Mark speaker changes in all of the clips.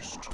Speaker 1: Haste.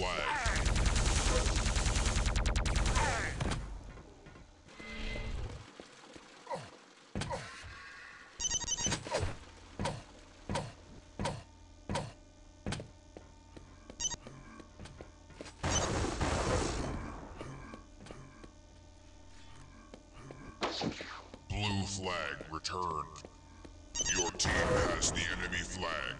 Speaker 1: Flag. Blue flag returned. Your team has the enemy flag.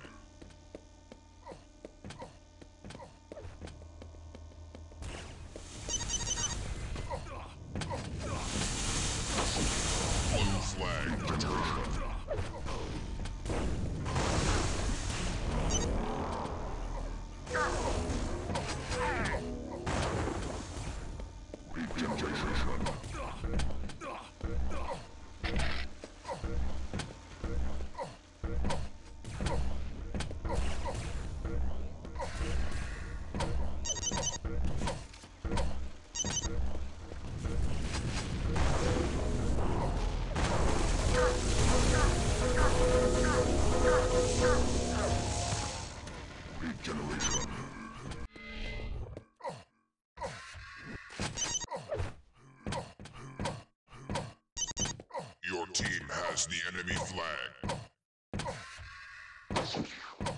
Speaker 1: Team the enemy flag.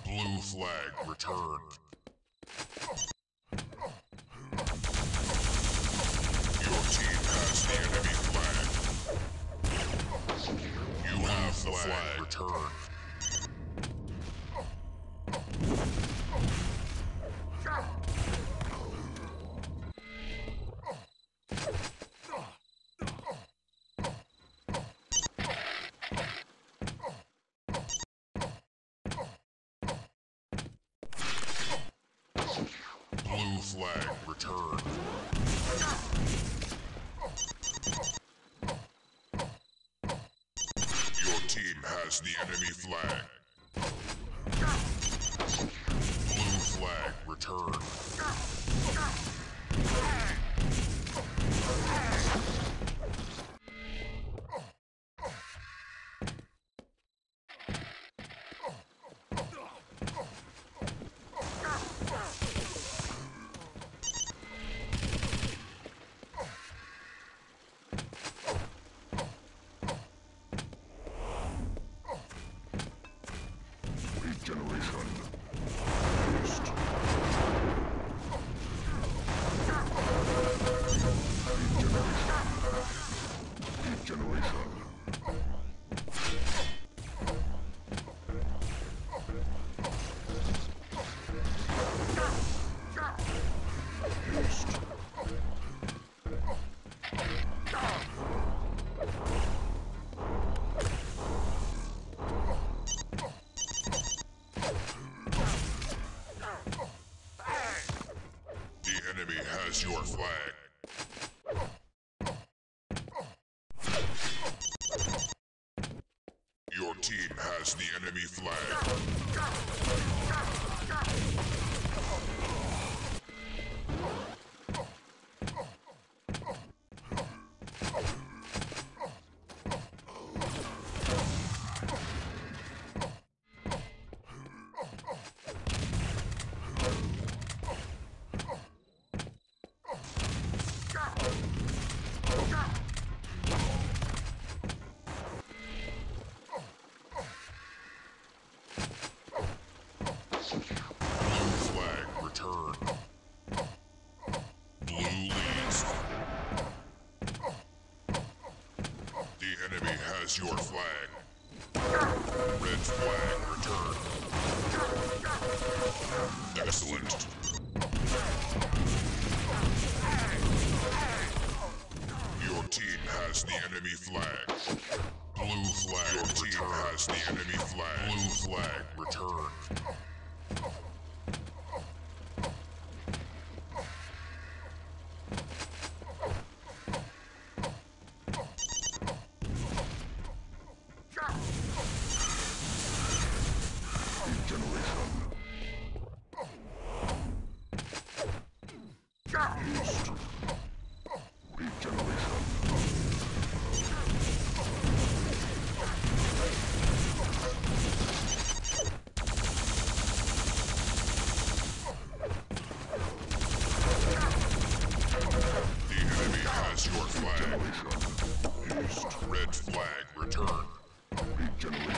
Speaker 1: Blue flag returned. Your team has the enemy flag. You have the flag returned. Blue flag returned. Your team has the enemy flag. Blue flag returned. Team has the enemy flag. Has your flag. Red flag returned. Excellent. Your team has the enemy flag. Blue flag. Your team has the enemy flag. Blue flag returned. Your flag. East, red flag, return. Regeneration.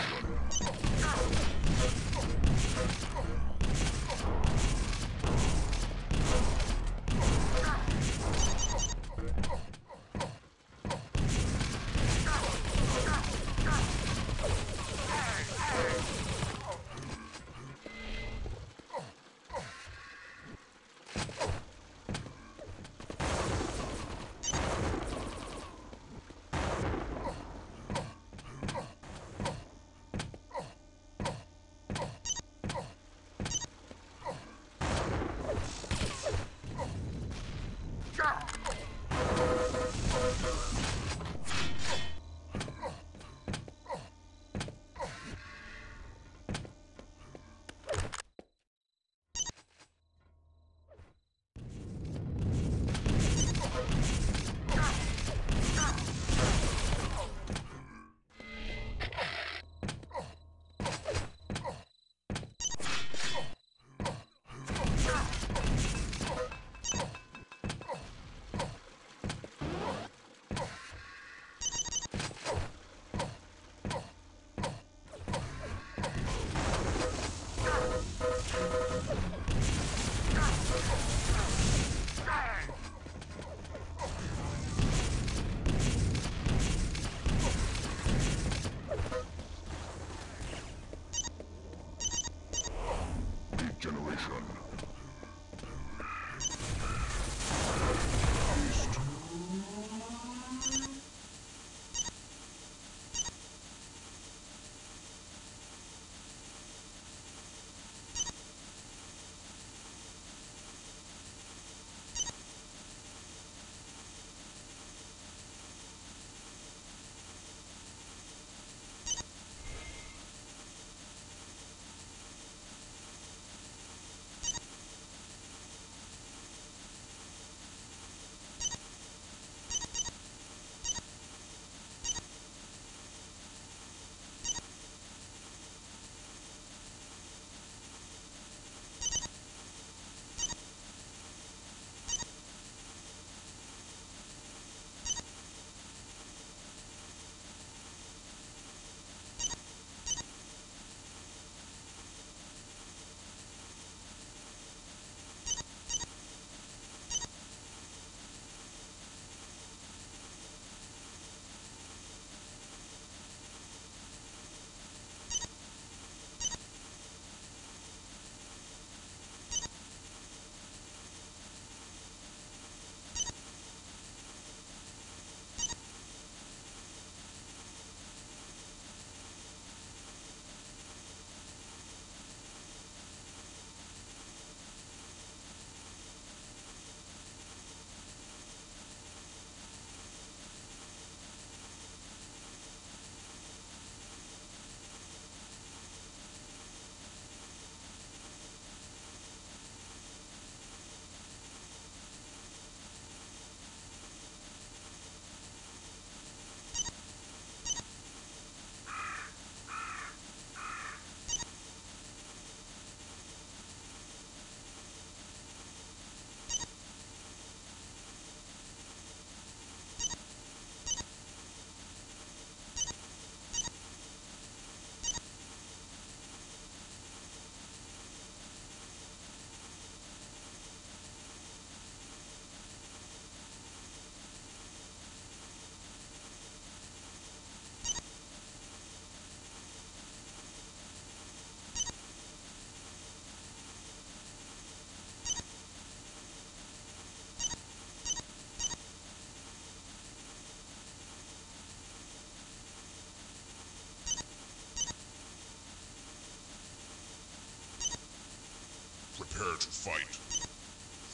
Speaker 1: Prepare to fight.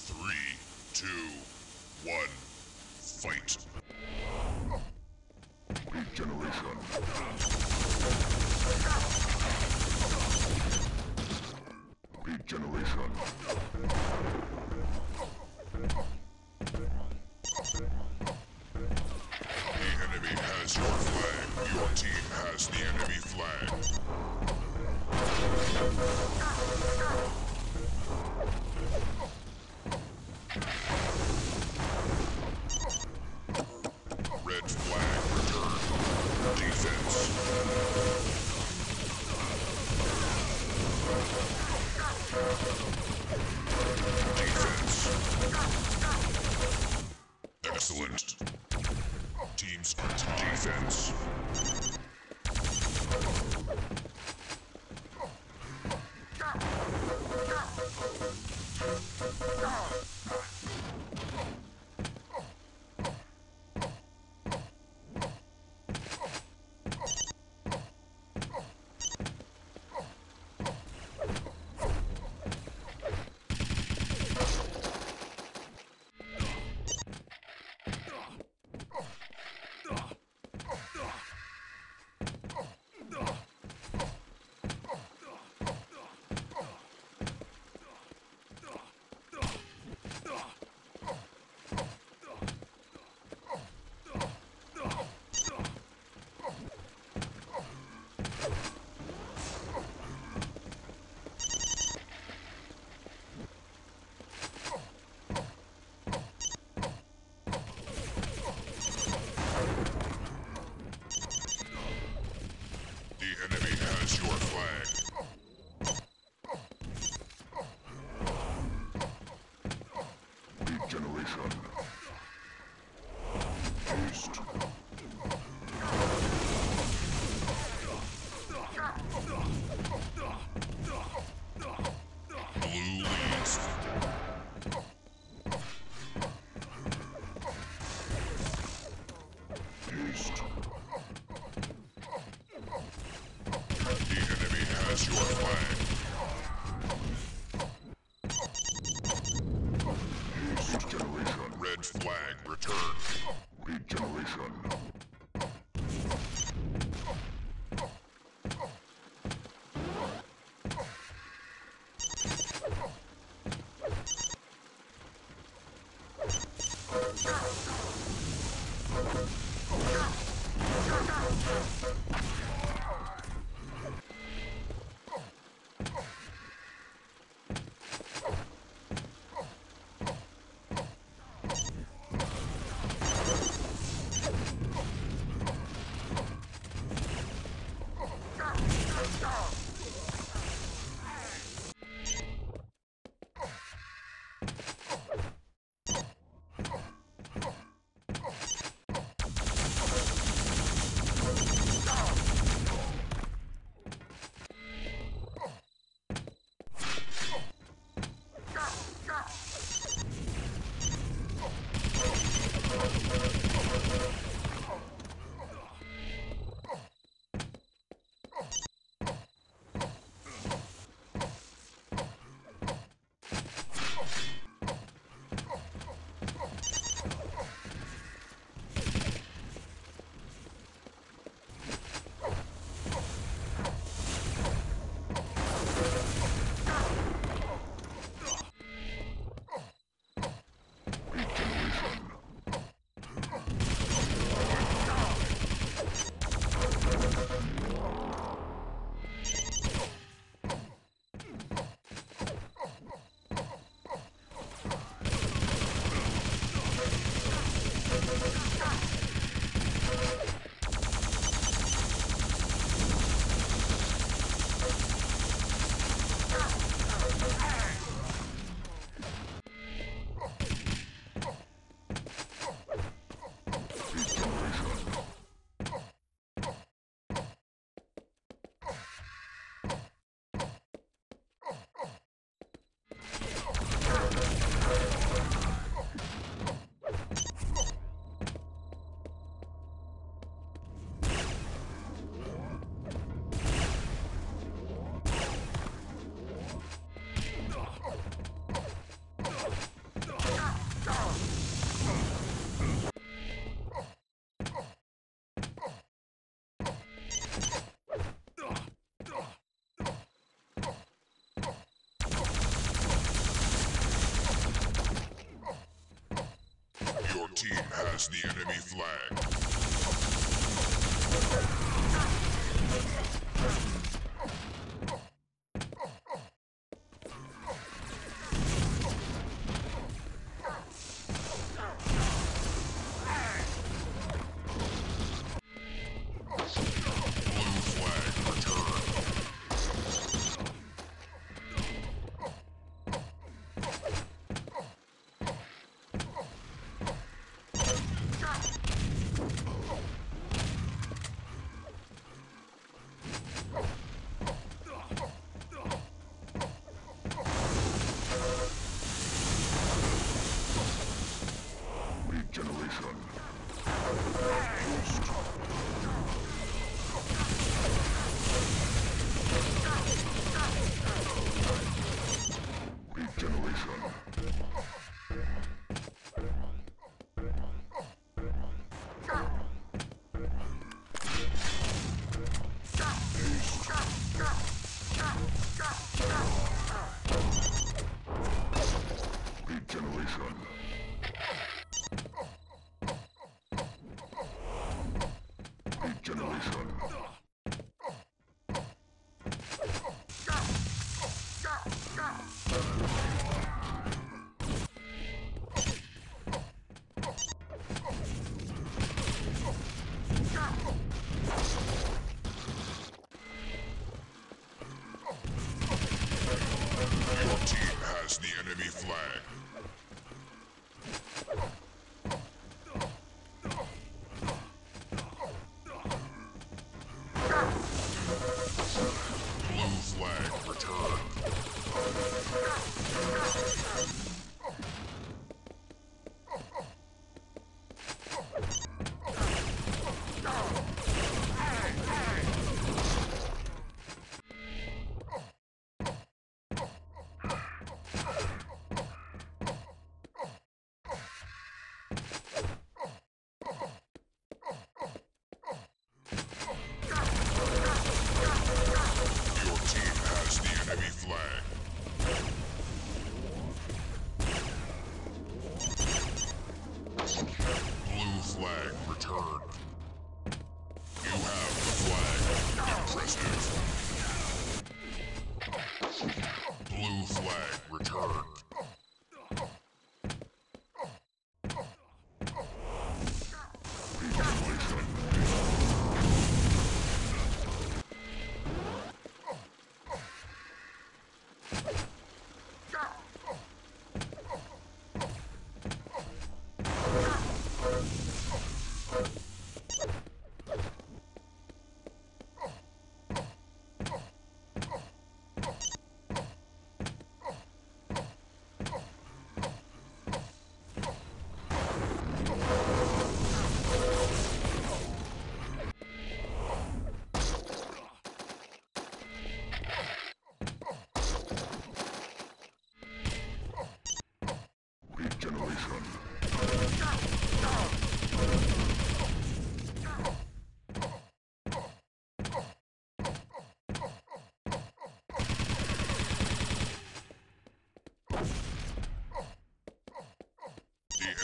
Speaker 1: Three, two, one, fight. Regeneration.
Speaker 2: Regeneration.
Speaker 1: Sure. Team has the enemy flag.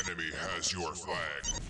Speaker 1: Enemy has your flag.